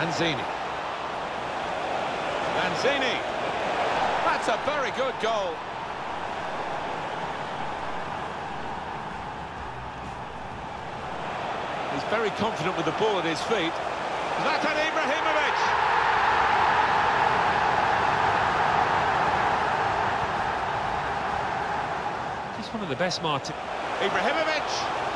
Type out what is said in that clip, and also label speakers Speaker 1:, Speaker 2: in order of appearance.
Speaker 1: Lanzini. Lanzini. That's a very good goal. He's very confident with the ball at his feet. Zlatan Ibrahimovic.
Speaker 2: He's one of the best, Martin.
Speaker 1: Ibrahimovic.